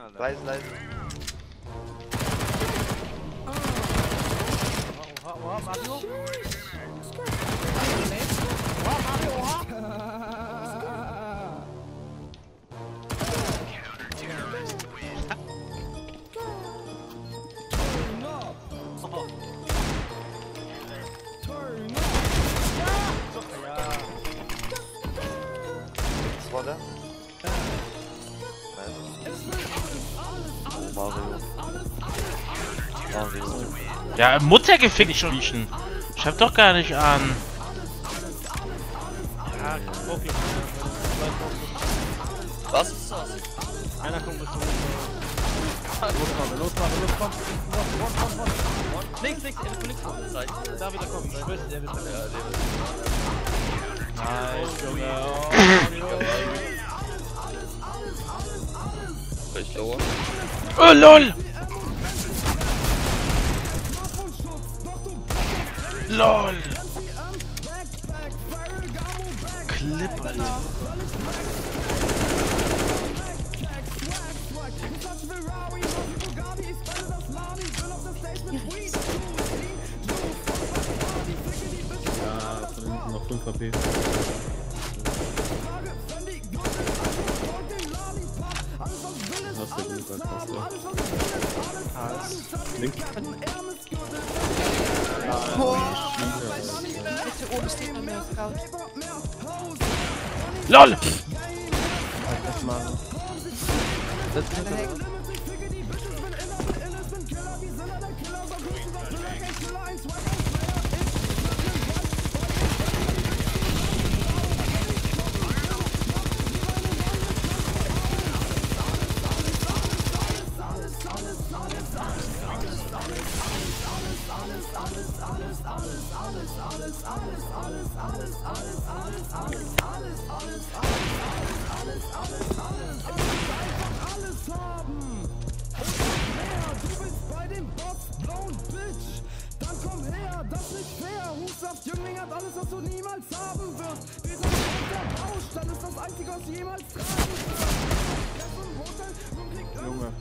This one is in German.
Alter. Leise, leise. Oha, oha, Mario. Oha, Mario, oha. Ja. Squadder. Nice. Mario. Mario. Ja, Mutter gefickt schießen. Ich hab doch gar nicht an. Was ist das? Einer kommt mit. Losmachen, losmachen, losmachen. One, one, one, one. Links, links, er links kommen. Da wieder kommen. Ich weiß, der wird da. Der. Nice, Junge. Ich lower. Oh lol! LOL! Clip, Alter. Ja, von hinten noch 5 HP. Du genug als Master. Links. Bitte oben steht noch mehr Scout. LOL! Dann komm her, das ist nicht fair. Hufsaft Jüngling hat alles, was du niemals haben wirst. Wir sind auf der Baustelle, ist das einzige, was jemals tragen wird. Junge.